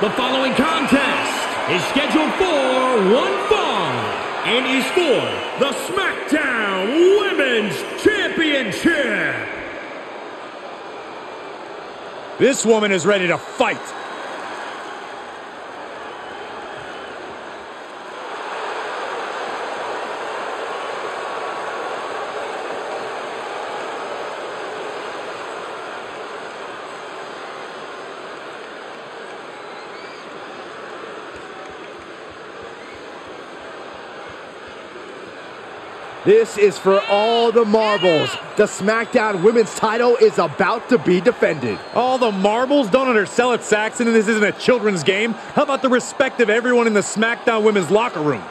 The following contest is scheduled for one fall and is for the SmackDown Women's Championship. This woman is ready to fight. This is for all the marbles. The SmackDown Women's title is about to be defended. All the marbles? Don't undersell it, Saxton. And this isn't a children's game. How about the respect of everyone in the SmackDown Women's locker room?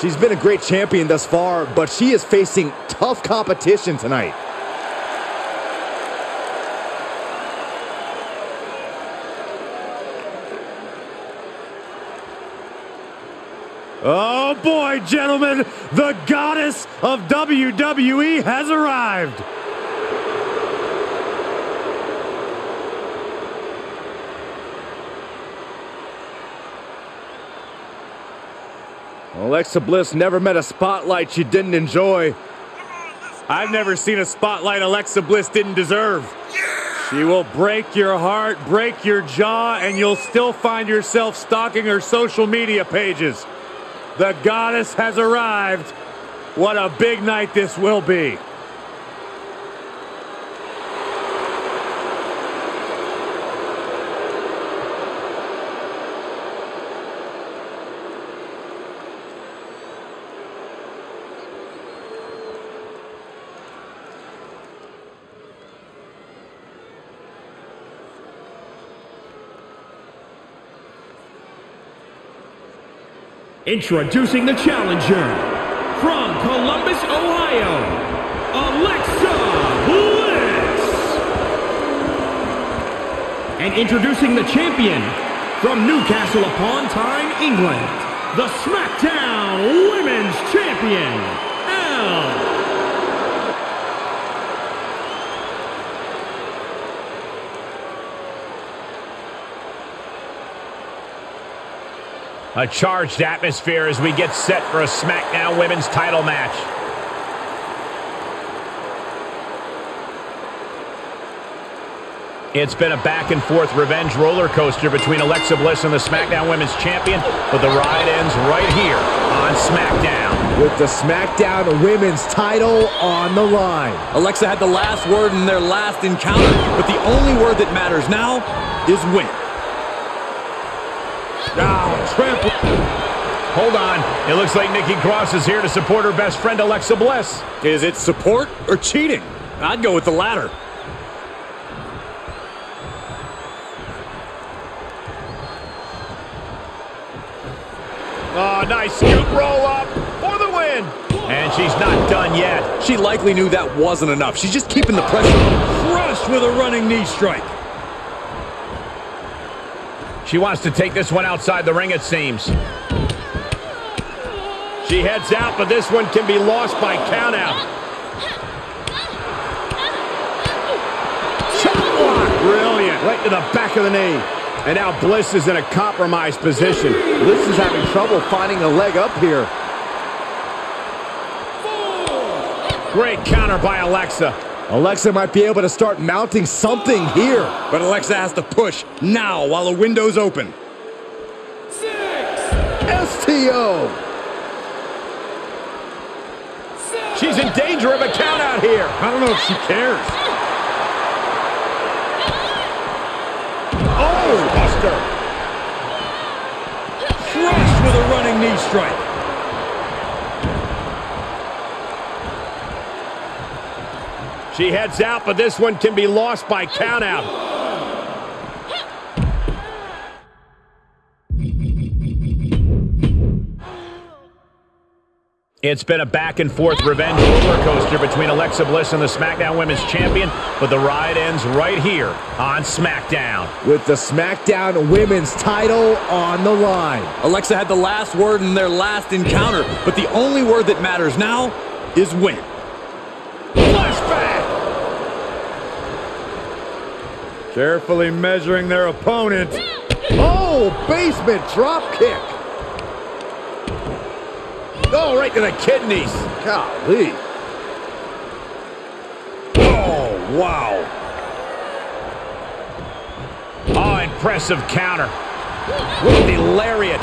She's been a great champion thus far, but she is facing tough competition tonight. Oh boy, gentlemen, the goddess of WWE has arrived. Alexa Bliss never met a spotlight she didn't enjoy. I've never seen a spotlight Alexa Bliss didn't deserve. She will break your heart, break your jaw, and you'll still find yourself stalking her social media pages. The goddess has arrived. What a big night this will be. Introducing the challenger from Columbus, Ohio, Alexa Bliss. And introducing the champion from Newcastle upon Tyne, England, the SmackDown Women's Champion, A charged atmosphere as we get set for a SmackDown Women's title match. It's been a back-and-forth revenge roller coaster between Alexa Bliss and the SmackDown Women's Champion, but the ride ends right here on SmackDown. With the SmackDown Women's title on the line. Alexa had the last word in their last encounter, but the only word that matters now is win. Trample. Hold on. It looks like Nikki Cross is here to support her best friend, Alexa Bliss. Is it support or cheating? I'd go with the latter. Oh, nice scoop roll up for the win. And she's not done yet. She likely knew that wasn't enough. She's just keeping the pressure. Crushed with a running knee strike. She wants to take this one outside the ring, it seems. She heads out, but this one can be lost by countout. Brilliant. Right to the back of the knee. And now Bliss is in a compromised position. Bliss is having trouble finding a leg up here. Great counter by Alexa. Alexa might be able to start mounting something here. But Alexa has to push now while the window's open. Six. STO. She's in danger of a countout here. I don't know if she cares. Oh, Buster. Crushed with a running knee strike. She heads out, but this one can be lost by countout. It's been a back and forth revenge roller coaster between Alexa Bliss and the SmackDown Women's Champion, but the ride ends right here on SmackDown. With the SmackDown Women's title on the line. Alexa had the last word in their last encounter, but the only word that matters now is win. Carefully measuring their opponent. Oh, basement drop kick. Oh, right to the kidneys. Golly. Oh, wow. Oh, impressive counter. With the lariat.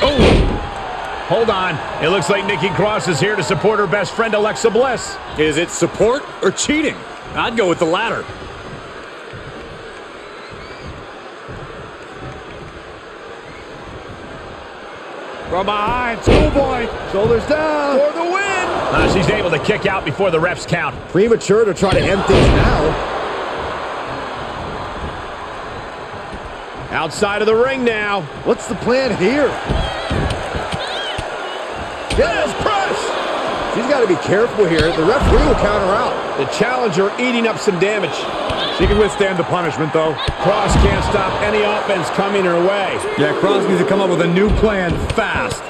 Oh! Hold on. It looks like Nikki Cross is here to support her best friend, Alexa Bliss. Is it support or cheating? I'd go with the latter. From behind, schoolboy. Shoulders down. For the win! Uh, she's able to kick out before the refs count. Premature to try to end things now. Outside of the ring now. What's the plan here? Yes, press! She's got to be careful here. The referee will count her out. The challenger eating up some damage. She can withstand the punishment, though. Cross can't stop any offense coming her way. Yeah, Cross needs to come up with a new plan fast.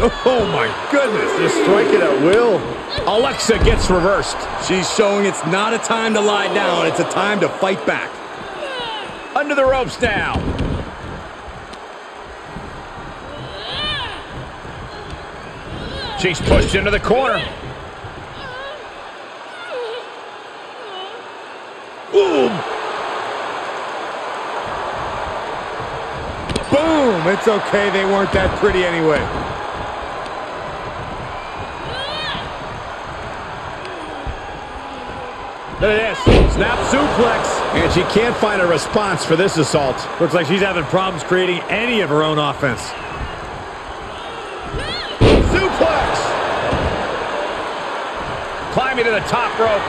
Oh, my goodness. Just strike it at will. Alexa gets reversed. She's showing it's not a time to lie down. It's a time to fight back. Under the ropes now. She's pushed into the corner. Boom! Boom! It's okay. They weren't that pretty anyway. Look at this. Snap suplex. And she can't find a response for this assault. Looks like she's having problems creating any of her own offense. Climbing to the top rope.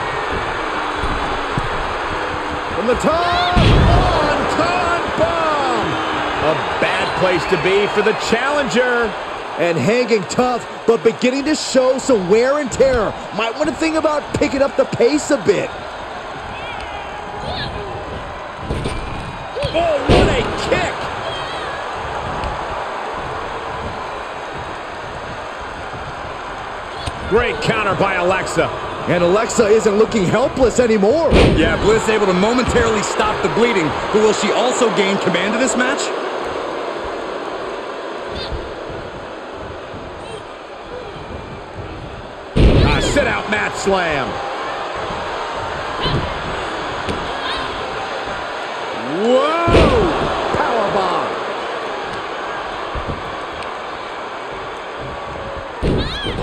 From the top. Ton bomb! A bad place to be for the challenger. And hanging tough, but beginning to show some wear and tear. Might want to think about picking up the pace a bit. Oh, what a kick! Great counter by Alexa. And Alexa isn't looking helpless anymore. Yeah, Bliss able to momentarily stop the bleeding, but will she also gain command of this match? A sit-out mat slam. Whoa! Powerbomb.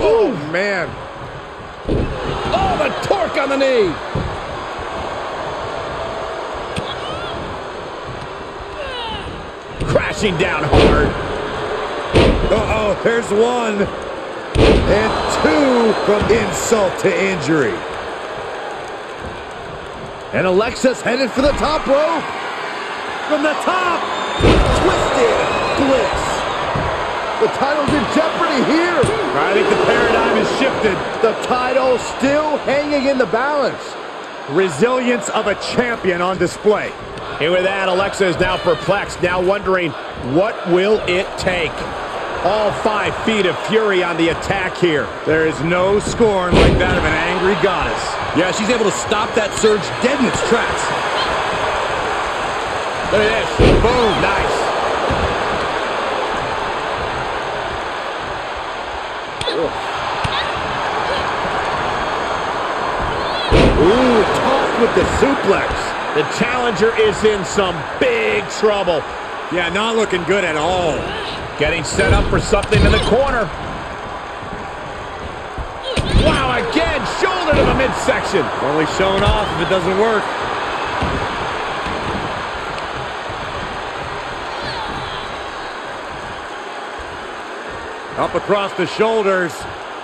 Oh, man. On the knee. Crashing down hard. Uh-oh, there's one. And two from insult to injury. And Alexa's headed for the top rope. From the top. Twisted Bliss. The title's in jeopardy here. I think the paradigm has shifted. The title still hanging in the balance. Resilience of a champion on display. And with that, Alexa is now perplexed, now wondering, what will it take? All five feet of fury on the attack here. There is no scorn like that of an angry goddess. Yeah, she's able to stop that surge dead in its tracks. Look at this. Boom. Nice. Ooh, tossed with the suplex. The challenger is in some big trouble. Yeah, not looking good at all. Getting set up for something in the corner. Wow, again, shoulder to the midsection. Only showing off if it doesn't work. Up across the shoulders.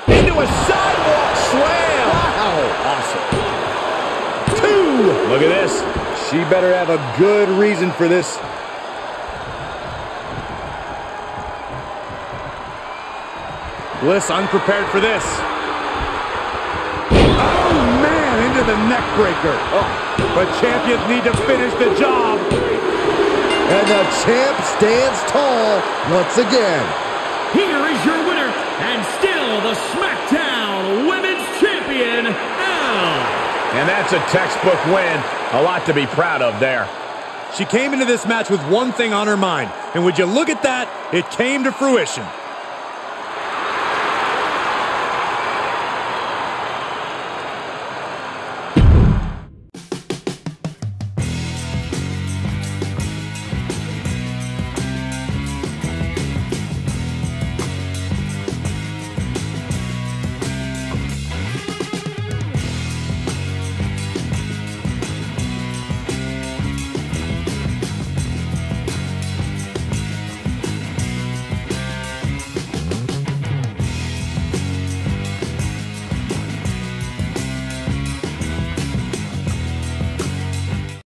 Into a sidewalk slam. Wow. Awesome. Two. Look at this. She better have a good reason for this. Bliss unprepared for this. Oh, man, into the neck breaker. Oh, but champions need to finish the job. And the champ stands tall once again. Here is your winner, and still the SmackDown Women's Champion, Al. And that's a textbook win. A lot to be proud of there. She came into this match with one thing on her mind, and would you look at that, it came to fruition.